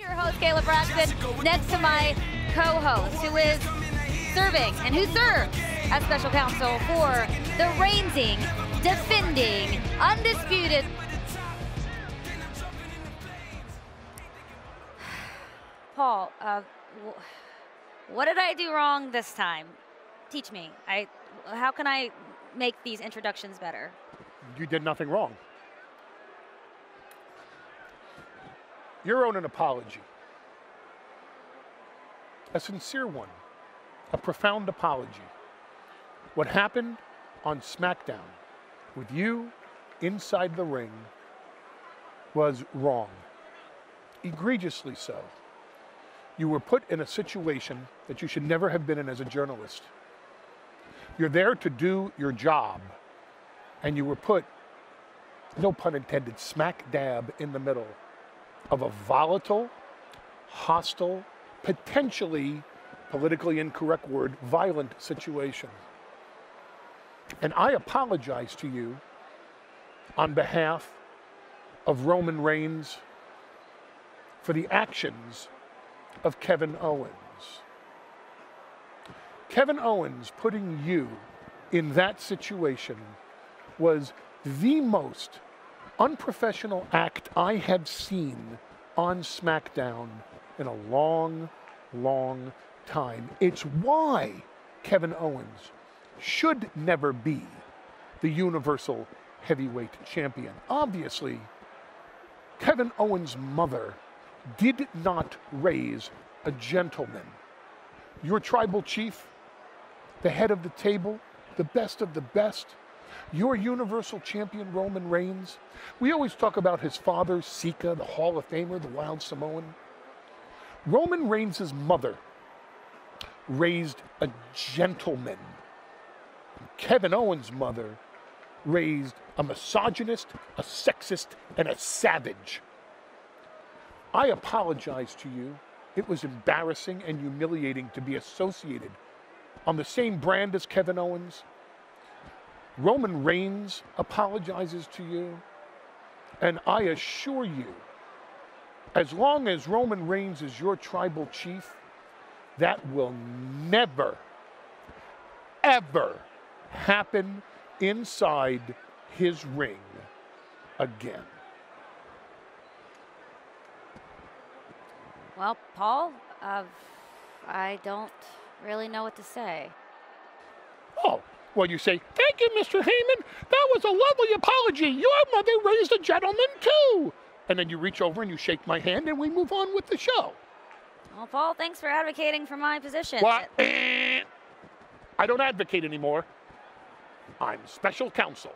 Your host, Kayla Braxton, next to my co-host, who is serving and who serves as special counsel for the reigning, defending, undisputed Paul, uh, what did I do wrong this time? Teach me. I, how can I make these introductions better? You did nothing wrong. You're owed an apology. A sincere one. A profound apology. What happened on SmackDown with you inside the ring was wrong. Egregiously so. You were put in a situation that you should never have been in as a journalist. You're there to do your job, and you were put, no pun intended, smack dab in the middle of a volatile, hostile, potentially politically incorrect word, violent situation. And I apologize to you on behalf of Roman Reigns for the actions of Kevin Owens. Kevin Owens putting you in that situation was the most unprofessional act I have seen on SmackDown in a long, long time. It's why Kevin Owens should never be the Universal Heavyweight Champion. Obviously, Kevin Owens' mother did not raise a gentleman. Your tribal chief, the head of the table, the best of the best, your Universal Champion Roman Reigns. We always talk about his father, Sika, the Hall of Famer, the Wild Samoan. Roman Reigns' mother raised a gentleman. Kevin Owens' mother raised a misogynist, a sexist, and a savage. I apologize to you. It was embarrassing and humiliating to be associated on the same brand as Kevin Owens. Roman Reigns apologizes to you. And I assure you, as long as Roman Reigns is your tribal chief, that will never, ever happen inside his ring again. Well, Paul, uh, I don't really know what to say. Oh, well, you say, Thank you, Mr. Heyman. That was a lovely apology. Your mother raised a gentleman, too. And then you reach over and you shake my hand and we move on with the show. Well, Paul, thanks for advocating for my position. What? I don't advocate anymore. I'm special counsel.